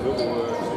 Ah, lekker,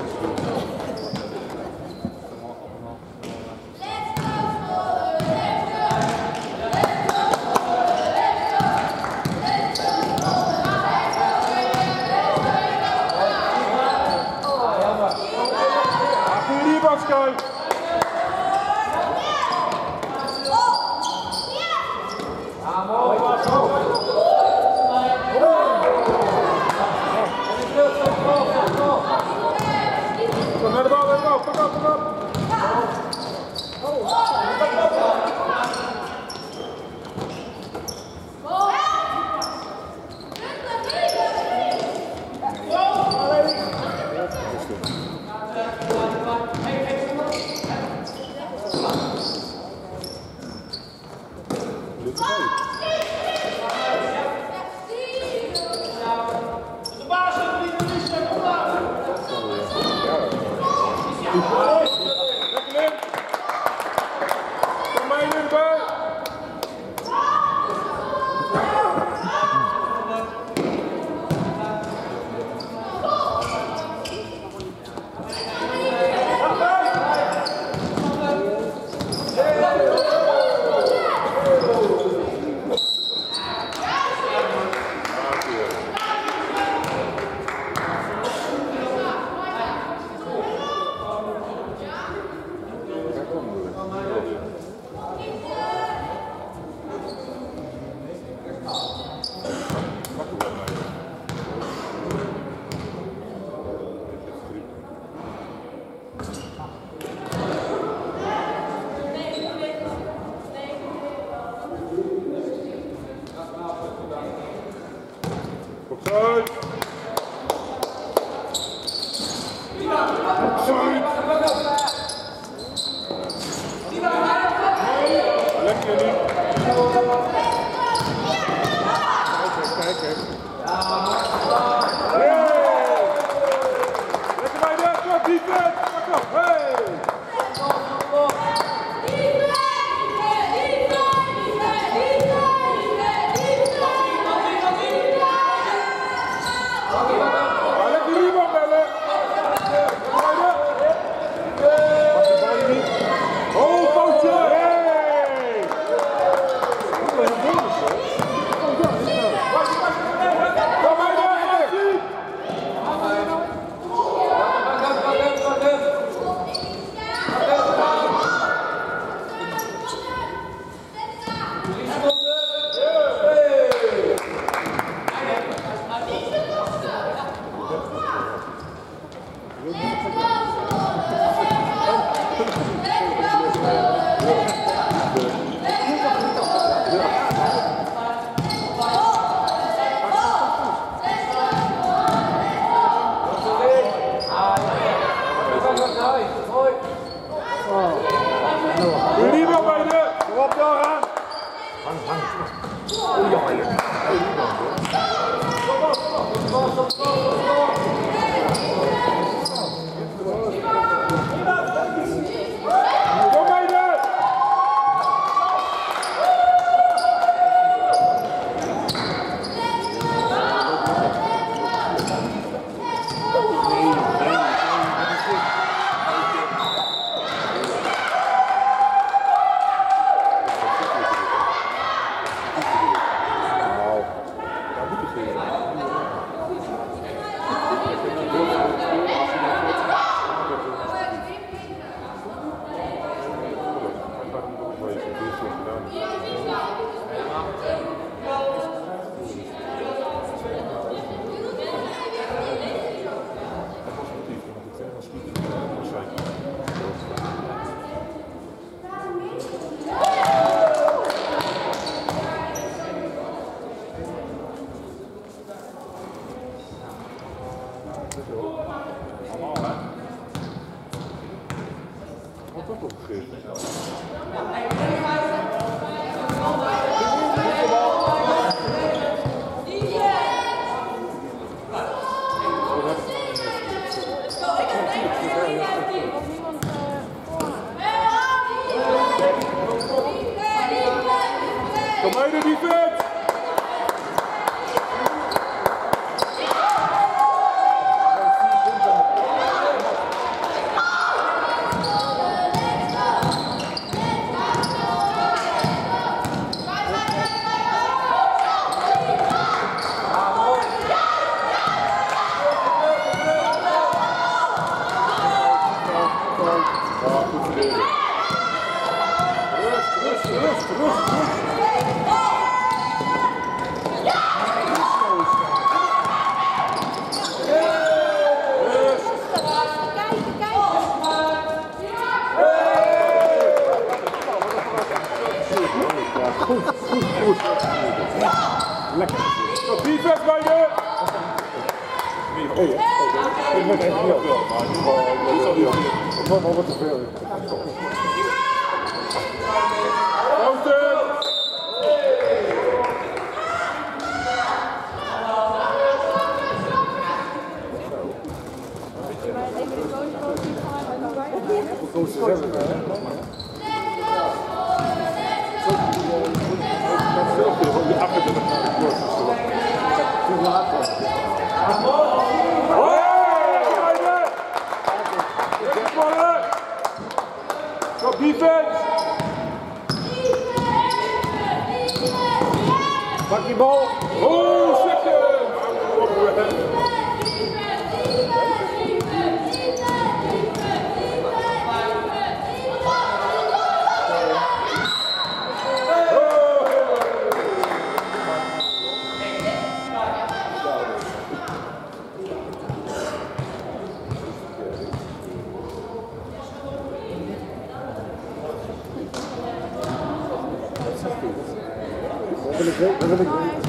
Oh, yeah, yeah. 国。Goed. Lekker. Nog die vet bij je! Ik ben echt heel veel, maar ik word al wat te veel. Coach is everywhere. Defense! Defense! Pak die bal! Yep, everything.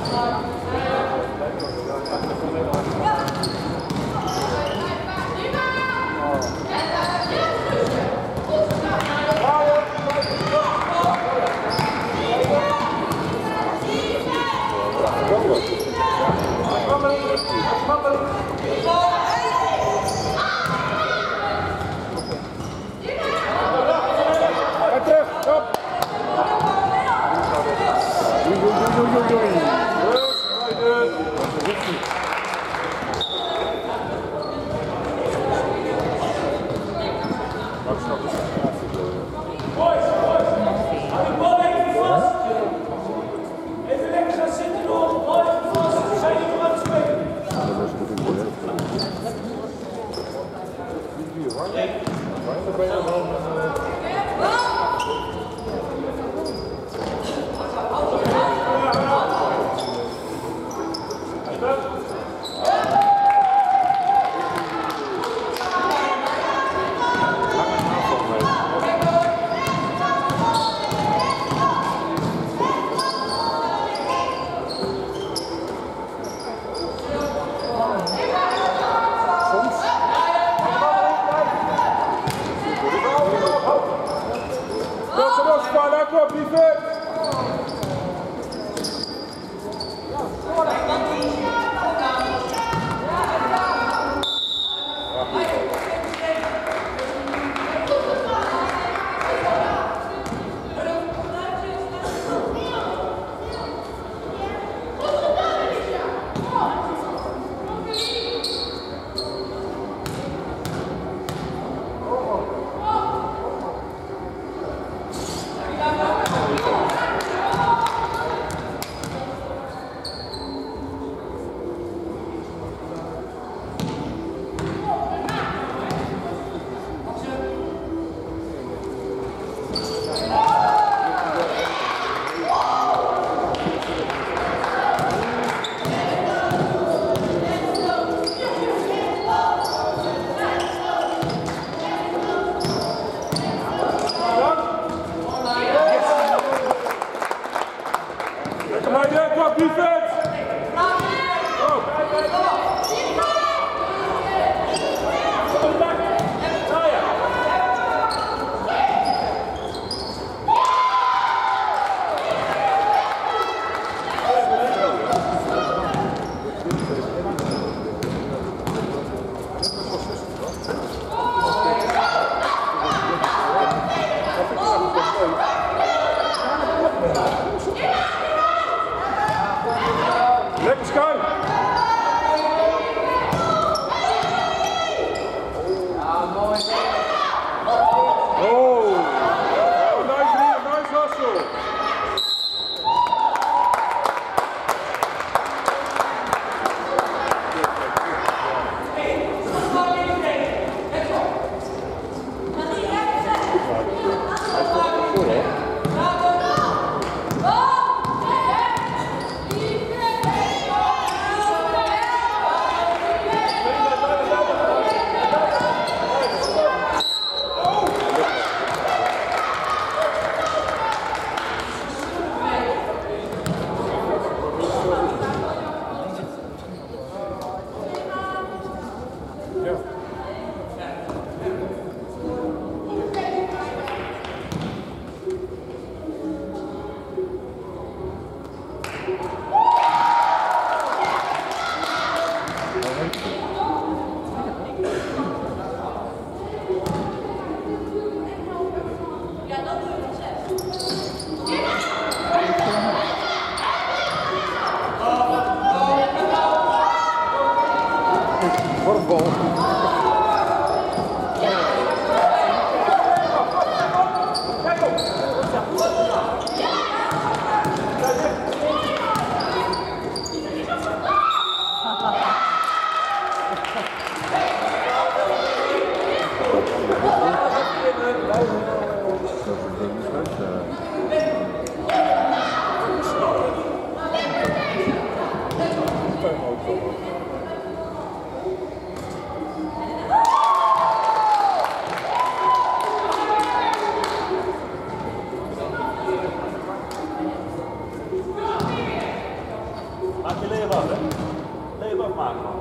Thank you. Maak je leven af, hè? Leven afmaken, man.